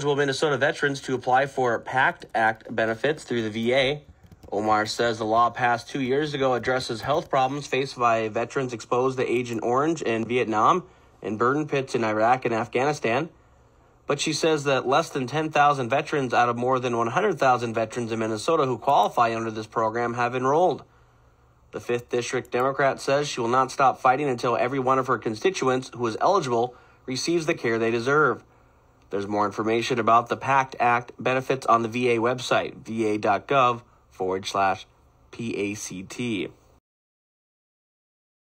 eligible Minnesota veterans to apply for PACT Act benefits through the VA. Omar says the law passed two years ago addresses health problems faced by veterans exposed to Agent Orange in Vietnam and burn pits in Iraq and Afghanistan. But she says that less than 10,000 veterans out of more than 100,000 veterans in Minnesota who qualify under this program have enrolled. The 5th District Democrat says she will not stop fighting until every one of her constituents who is eligible receives the care they deserve. There's more information about the PACT Act benefits on the VA website, va.gov forward slash PACT.